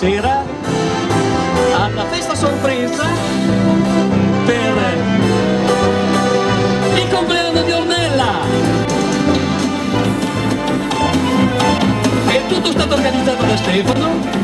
sera alla festa sorpresa per il compleanno di Ornella. E tutto stato organizzato da Stefano.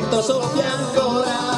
Santo Soffianco la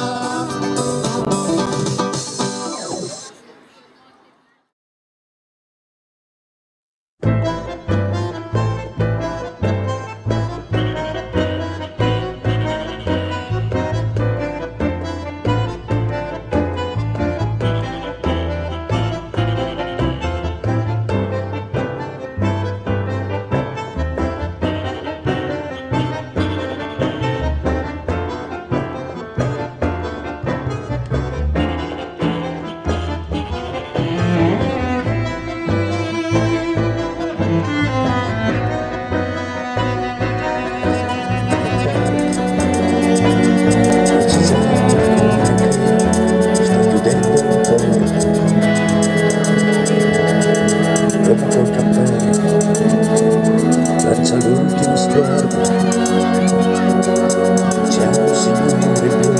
un signore blu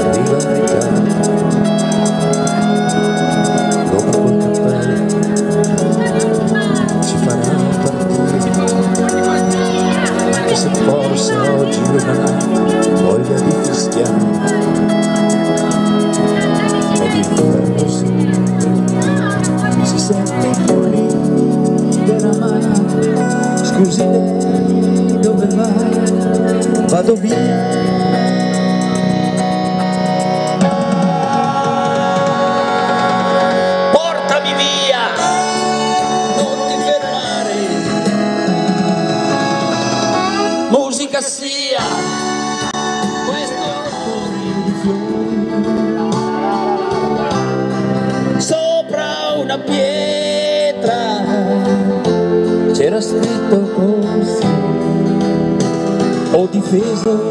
arriva in ritardo Roma col cappello ci farà partire se forse oggi non ha voglia di fischiare scusi lei dove va? Vado via. Musica sia, questo sopra una pietra c'era scritto ho difeso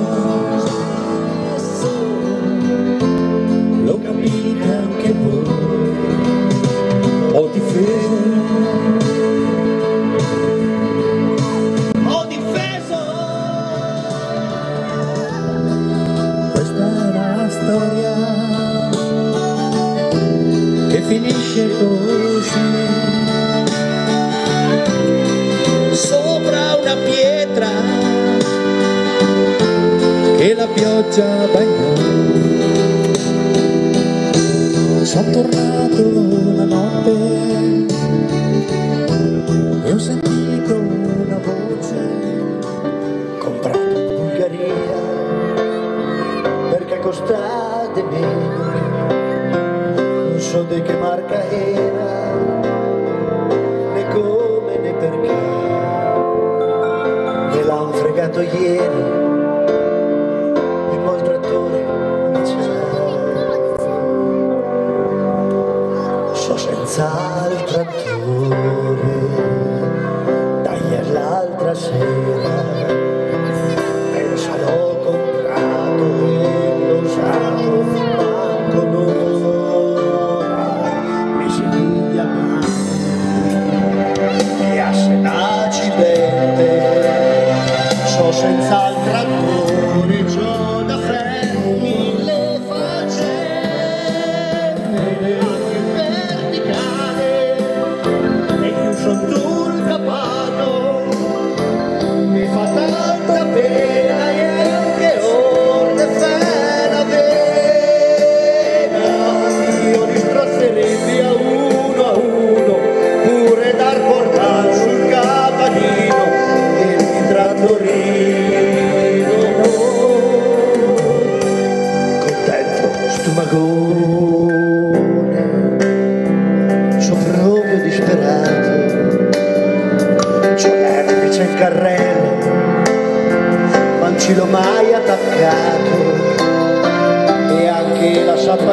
pioggia bagnò. Sono tornato la notte e ho sentito una voce comprato in Bulgaria perché costa di meno. Non so di che marca era, né come né perché. Me fregato ieri altre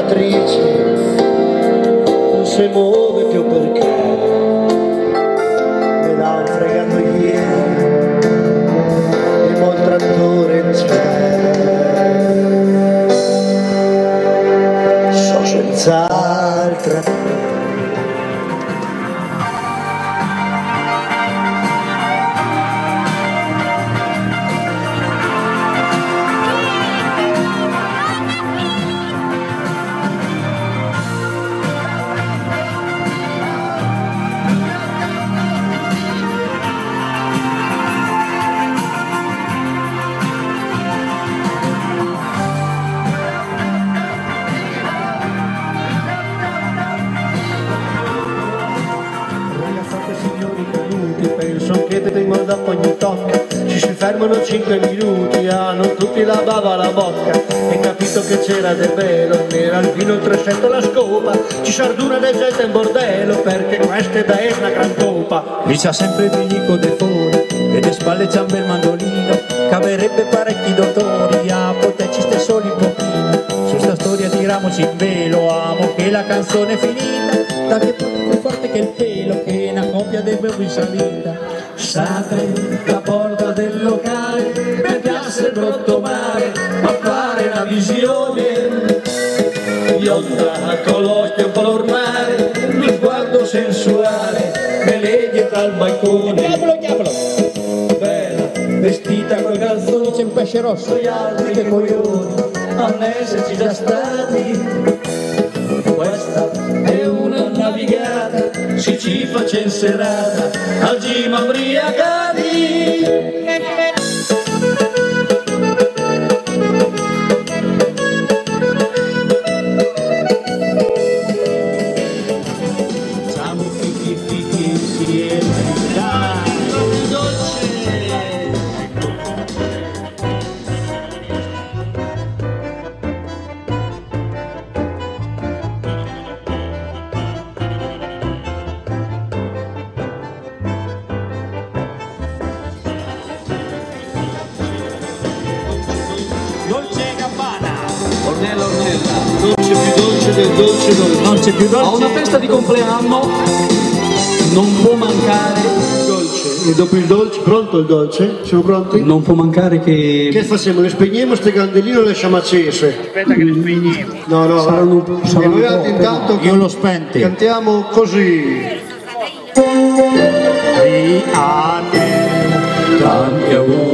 la sappatrice non si 5 minuti, hanno tutti la bava alla bocca. E capito che c'era del velo, nera il vino, il trescetto, la scopa. Ci sarduna del gente in bordello, perché questa è una gran copa. Mi sa sempre il bilico de fuori e de spalle c'è un bel mandolino caverebbe parecchi dottori a poterci ste soli un pochino su sta storia tiramoci in velo amo che la canzone è finita da che più forte che il pelo che una coppia deve in salita Sate la porta piazza brutto mare a fare una visione bionda con l'occhio un po' normale, lo sguardo sensuale, me legge dal balcone. Diavolo, diavolo! Bella, vestita con calzoni, c'è un pesce rosso, gli altri che coglioni, a esserci già stati. Questa è una navigata, si ci face in serata, al gima ubriacati. Più dolce dolce dolce. Non c'è più A dolce. una festa di compleanno non può mancare, dolce e dopo il dolce pronto il dolce? siamo pronti? non può mancare che che facciamo? le spegniamo ste candeline o le lasciamo accese? aspetta che le spegniamo no no Saranno- e saranno noi altri poche, intanto Io l'ho spente. cantiamo così E a te, tanti auguri